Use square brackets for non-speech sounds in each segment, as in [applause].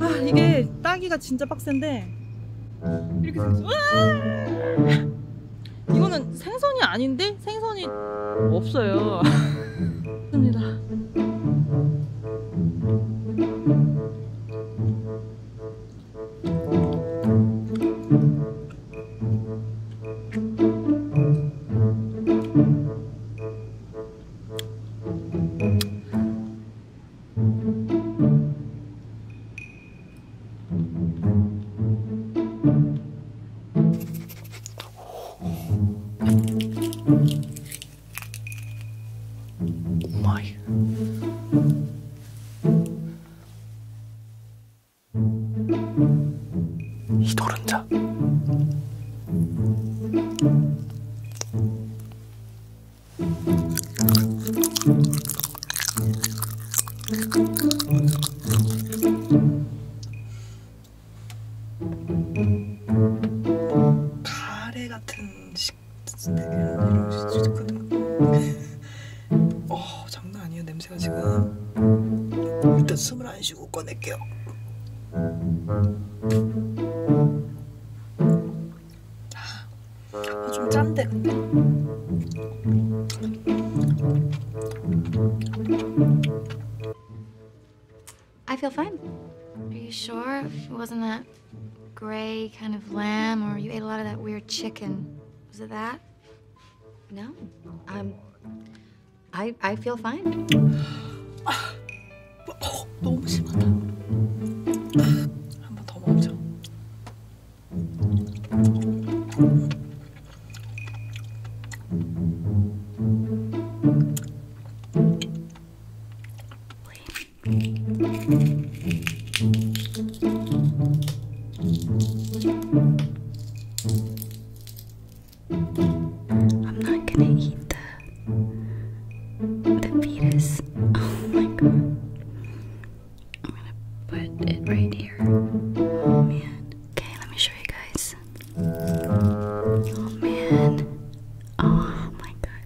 아 이게 따기가 진짜 빡센데 이렇게 생겼어. 이거는 생선이 아닌데 생선이 없어요. [laughs] 이 노른자 가래 같은 식 되게 [laughs] 어. 아니에요 냄새가 지금. 일단 숨을 안 쉬고 꺼낼게요. 아, 좀 짠데 근데. I feel fine. Are you sure it wasn't that gray kind of lamb or you ate a lot of that weird chicken? Was it that? No. Um I I feel fine. 어, 너무 심하다. 한 번 더 먹자. I'm not gonna eat the It right here. Oh man. Okay, let me show you guys. Oh man. Oh my god.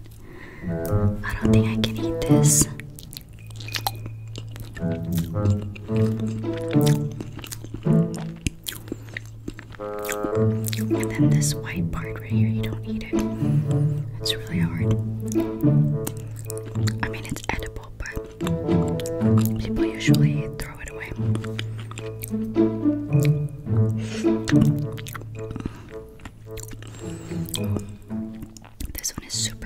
I don't think I can eat this. And then this white part right here, you don't eat it. It's really hard. I mean, it's edible, but people usually away. This one is super